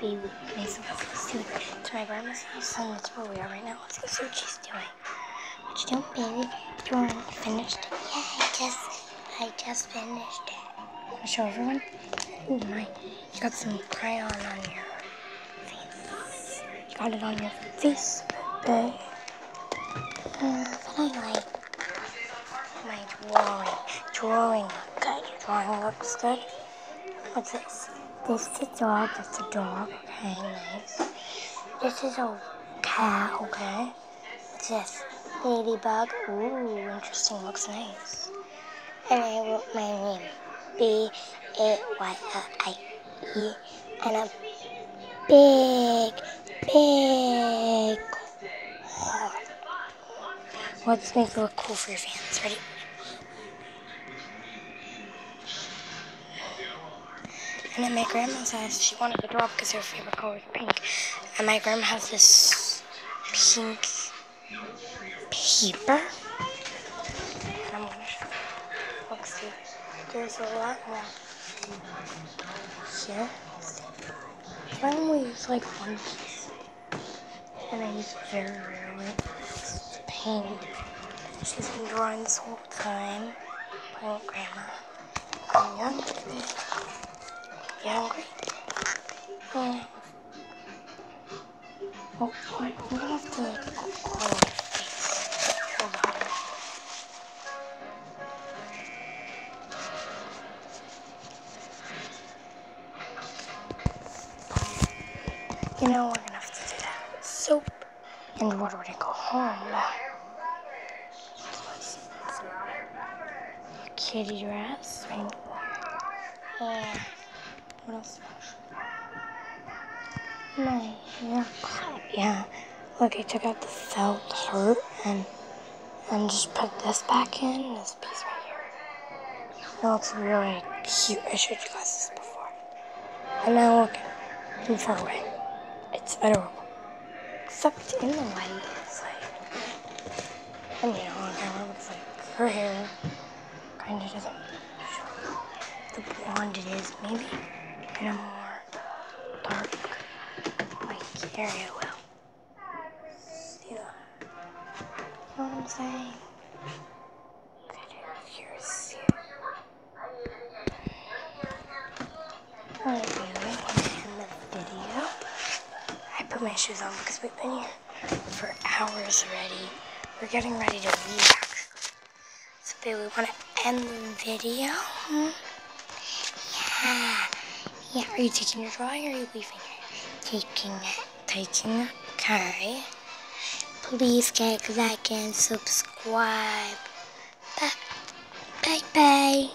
baby. Go see to my grandma's house, and that's where we are right now. Let's go see what she's doing. What you doing, baby? Doing finished? Yeah, I just, I just finished it. Want to show everyone? Oh my, you got some crayon on your face. You got it on your face, babe. Uh, but I like my drawing. Drawing look good. Your drawing looks good. What's this? This is a dog. That's a dog. Okay, nice. This is a cat. Okay. This? Ladybug. Ooh, interesting. Looks nice. And I wrote my name. B A Y L I E. And a big, big. Let's make it look cool for your fans. Ready? And at my grandma's house, she wanted to draw because her favorite color is pink. And my grandma has this pink paper. And I'm gonna show you. See. There's a lot more here. I only use like one piece. And I use very rarely. It's pain. She's been drawing this whole time. My grandma. Young. You hungry? Yeah. Oh, to like call your. Hold on. You know, we're gonna have to do that soap and water I go home. Kitty dress. Yeah. What else? My haircut. Yeah. Look, I took out the felt heart and and just put this back in. This piece right here. It looks really cute. I showed you guys this before. And now look from far away. It's adorable. Except in the light, it's like, I mean, on camera, looks like her hair kind of doesn't show the blonde it is, maybe in a more dark, like area will. See that? You know what I'm saying? Here's you. Alright, baby, in the video. I put my shoes on because we've been here for hours already. We're getting ready to leave, actually. So, babe, we want to end the video. Hmm? Yeah. Yeah, are you taking your drawing or are you leaving it? Taking it. Taking it. Okay. Please get like and subscribe. Bye. Bye-bye.